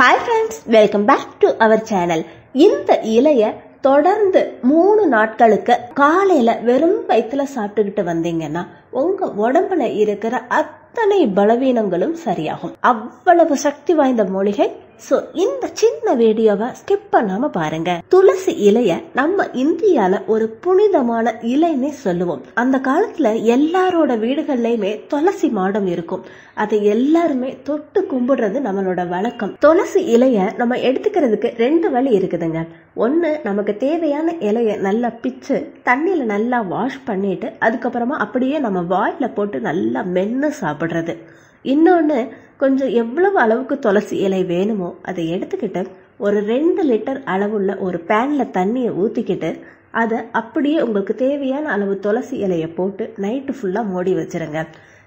Hi friends welcome back to our channel இந்த இலைய தொடர்ந்து மூணு நாட்களுக்கு காலையில வெறும் வயிற்றுல சாப்பிட்டுக்கிட்டு வந்தீங்கன்னா உங்க உடம்புல இருக்கிற அத்தனை பலவீனங்களும் சரியாகும். அவ்வளவு சக்தி வாய்ந்த மூலிகை சோ இந்த சின்ன வீடியோவை ஸ்கிப் பண்ணாம பாருங்க. துளசி இலைய நம்ம இந்தியால ஒரு புனிதமான இலைன்னு சொல்லுவோம். அந்த காலத்துல எல்லாரோட வீடுகள்லயுமே துளசி மாடம் இருக்கும். அதை எல்லாருமே தொட்டு கும்பிடுறது நம்மளோட வழக்கம். துளசி இலைய நம்ம எடுத்துக்கிறதுக்கு ரெண்டு வழி இருக்குதுங்க. ஒன்று நமக்கு தேவையான இலையை நல்லா பிச்சு தண்ணியில் நல்லா வாஷ் பண்ணிட்டு அதுக்கப்புறமா அப்படியே நம்ம வாயில் போட்டு நல்லா மென்று சாப்பிட்றது. இன்னொன்று கொஞ்சம் எவ்வளவு அளவுக்கு துளசி இலை வேணுமோ அதை எடுத்துக்கிட்டு ஒரு ரெண்டு லிட்டர் அளவுள்ள ஒரு பேனில் தண்ணியை ஊற்றிக்கிட்டு அதை அப்படியே உங்களுக்கு தேவையான அளவு துளசி இலையை போட்டு நைட்டு ஃபுல்லாக மூடி வச்சிருங்க.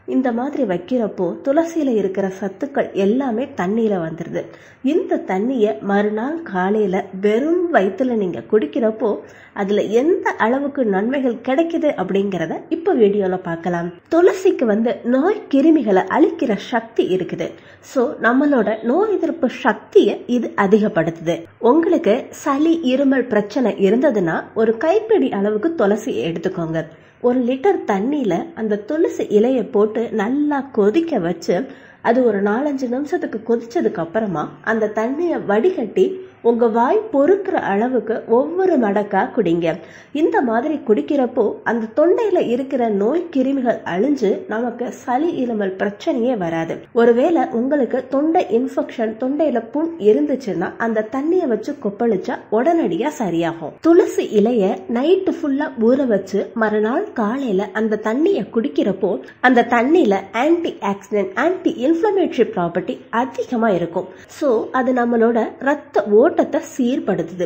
இந்த மாதிரி வைக்கிறப்போ துளசியில இருக்கிற சத்துக்கள் எல்லாமே தண்ணியில வந்துடுது இந்த தண்ணியை மறுநாள் காலையில வெறும் வயிற்றுல நீங்க குடிக்கிறப்போ அதுல எந்த அளவுக்கு நன்மைகள் கிடைக்குது அப்படிங்கறத இப்ப வீடியோல பார்க்கலாம். துளசிக்கு வந்து நோய் கிருமிகளை அழிக்கிற சக்தி இருக்குது. சோ நம்மளோட நோய் எதிர்ப்பு சக்தியை இது அதிகப்படுத்துது. உங்களுக்கு சளி இருமல் பிரச்சனை இருந்ததுன்னா ஒரு கைப்பிடி அளவுக்கு துளசி எடுத்துக்கோங்க. ஒரு லிட்டர் தண்ணியில் அந்த துளசி இலைய போட்டு நல்லா கொதிக்க வச்சு அது ஒரு நாலஞ்சு நிமிஷத்துக்கு கொதிச்சதுக்கு அப்புறமா அந்த தண்ணியை வடிகட்டி உங்க வாய் பொறுக்கிற அளவுக்கு ஒவ்வொரு மடக்கா குடிங்க. இந்த மாதிரி குடிக்கிறப்போ அந்த தொண்டையில இருக்கிற நோய் கிருமிகள் அழிஞ்சு நமக்கு சளி இருமல் பிரச்சனையே வராது. ஒருவேளை உங்களுக்கு தொண்டை இன்ஃபெக்ஷன் தொண்டையில புண் இருந்துச்சுன்னா அந்த தண்ணியை வச்சு கொப்பளிச்சா உடனடியா சரியாகும். துளசி இலைய நைட்டு ஃபுல்லா ஊற வச்சு மறுநாள் காலையில அந்த தண்ணியை குடிக்கிறப்போ அந்த தண்ணியில anti accident anti inflammatory property அதிகமாக இருக்கும் ஸோ அது நம்மளோட ரத்த ஓட்டத்தை சீர்படுத்துது.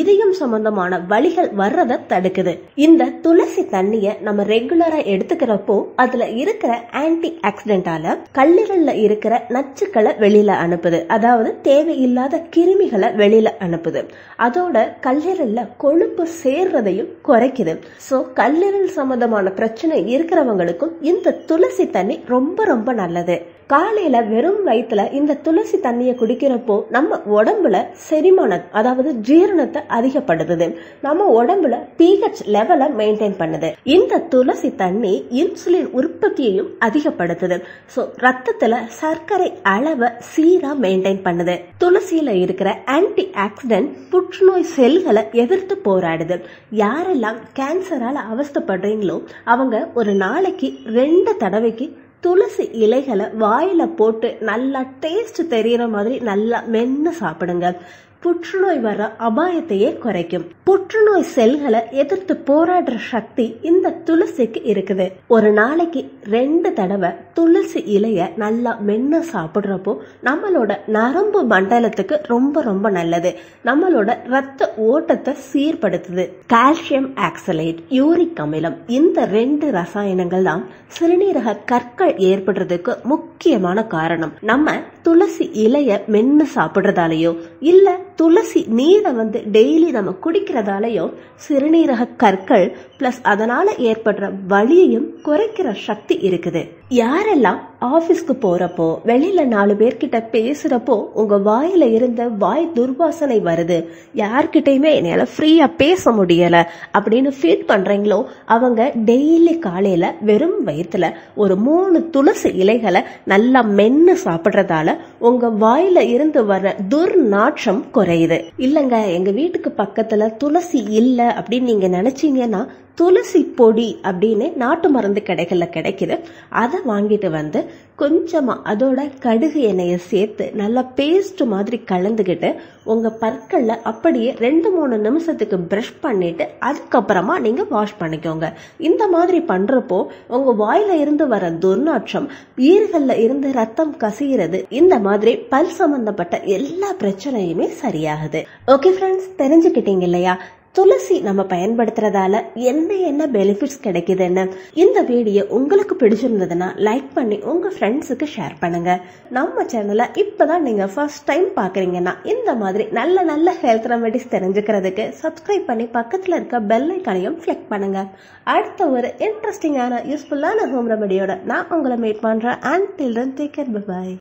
இதயம் சம்பந்தமான வலிகள் வர்றதை தடுக்குது. இந்த துளசி தண்ணியை நம்ம ரெகுலரா எடுத்துக்கிறப்போ அதுல இருக்கிற ஆன்டி ஆக்சிடென்டால கல்லீரல்ல இருக்கிற நச்சுக்களை வெளியில அனுப்புது. அதாவது தேவையில்லாத கிருமிகளை வெளியில அனுப்புது. அதோட கல்லீரல்ல கொழுப்பு சேர்றதையும் குறைக்குது. ஸோ கல்லீரல் சம்பந்தமான பிரச்சனை இருக்கிறவங்களுக்கும் இந்த துளசி தண்ணி ரொம்ப ரொம்ப நல்லது. காலையில வெறும் வயிற்றுல இந்த துளசி தண்ணியை குடிக்கிறப்போ நம்ம உடம்புல செரிமானம் அதாவது ஜீரணத்தை அதிகப்படுத்துது. நம்ம உடம்புல பிஹெச் லெவலை மெயின்டைன் பண்ணுது. இந்த துளசி தண்ணி இன்சுலின் உற்பத்தியையும் அதிகப்படுத்துது. ஸோ ரத்தத்துல சர்க்கரை அளவை சீரா மெயின்டைன் பண்ணுது. துளசியில இருக்கிற ஆன்டி ஆக்சிடென்ட் புற்றுநோய் செல்களை எதிர்த்து போராடுது. யாரெல்லாம் கேன்சரால அவஸ்தப்படுறீங்களோ அவங்க ஒரு நாளைக்கு ரெண்டு தடவைக்கு துளசி இலைகளை வாயில போட்டு நல்லா டேஸ்ட் தெரியற மாதிரி நல்லா மென்னு சாப்பிடுங்க. புற்றுநோய் வர அபாயத்தையே குறைக்கும். புற்றுநோய் செல்களை எதிர்த்து போராடுற சக்தி இந்த துளசிக்கு இருக்குது. ஒரு நாளைக்கு ரெண்டு தடவை துளசி இலைய நல்லா மென்னு சாப்பிடுறப்போ நம்மளோட நரம்பு மண்டலத்துக்கு ரொம்ப ரொம்ப நல்லது. நம்மளோட ரத்த ஓட்டத்தை சீர்படுத்துது. கால்சியம் ஆக்சலேட் யூரிக் அமிலம் இந்த ரெண்டு ரசாயனங்கள் தான் சிறுநீரக கற்கள் ஏற்படுறதுக்கு முக்கியமான காரணம். நம்ம துளசி இலைய மென்னு சாப்பிடுறதாலயோ இல்ல துளசி நீரை வந்து டெய்லி நம்ம குடிக்கிறதாலயோ சிறுநீரக கற்கள் பிளஸ் அதனால ஏற்படுற வலியையும் குறைக்கிற சக்தி இருக்குது. யாரெல்லாம் ஆபீஸ்க்கு போறப்போ வெளியில நாலு பேர்கிட்ட பேசுறப்போ உங்க வாயில இருந்த வாய் துர்வாசனை வருது. யார்கிட்டயுமே என்னால ஃப்ரீயா பேச முடியல. அப்படின்னு ஃபீல் பண்றீங்களோ அவங்க டெய்லி காலையில வெறும் வயிற்றுல ஒரு மூணு துளசி இலைகளை நல்லா மென்னு சாப்பிடுறதால உங்க வாயில இருந்து வர துர்நாற்றம் குறையுது. இல்லங்க எங்க வீட்டுக்கு பக்கத்துல துளசி இல்ல அப்படின்னு நீங்க நினைச்சீங்கன்னா துளசி பொடி அப்படின்னு நாட்டு மருந்து கடைகளில் கிடைக்குது. அதை வாங்கிட்டு வந்து கொஞ்சமாக அதோட கடுகு எண்ணெயை சேர்த்து நல்லா பேஸ்ட் மாதிரி கலந்துக்கிட்டு உங்கள் பற்களில் அப்படியே ரெண்டு மூணு நிமிஷத்துக்கு ப்ரஷ் பண்ணிட்டு அதுக்கப்புறமா நீங்கள் வாஷ் பண்ணிக்கோங்க. இந்த மாதிரி பண்ணுறப்போ உங்கள் வாயில இருந்து வர துர்நாற்றம் ஈர்கள்ல இருந்து ரத்தம் கசிகிறது இந்த மாதிரி பல் சம்பந்தப்பட்ட எல்லா பிரச்சனையுமே சரியாகுது. ஓகே ஃப்ரெண்ட்ஸ் தெரிஞ்சுக்கிட்டீங்க இல்லையா? துளசி நம்ம பயன்படுத்துறதால என்ன என்ன பெனிஃபிட்ஸ் கிடைக்குதுன்னு இந்த வீடியோ உங்களுக்கு பிடிச்சிருந்ததுன்னா லைக் பண்ணி உங்க ஃப்ரெண்ட்ஸுக்கு ஷேர் பண்ணுங்க. நம்ம சேனலை இப்பதான் நீங்க ஃபர்ஸ்ட் டைம் பாக்குறீங்கன்னா இந்த மாதிரி நல்ல நல்ல ஹெல்த் ரெமெடிஸ் தெரிஞ்சுக்கிறதுக்கு சப்ஸ்கிரைப் பண்ணி பக்கத்துல இருக்க பெல் ஐக்கனையும் கிளிக் பண்ணுங்க. அடுத்த ஒரு இன்ட்ரெஸ்டிங்கான யூஸ்ஃபுல்லான ஹோம் ரெமெடியோட நான் உங்களை மீட் பண்றேன். And till take care bye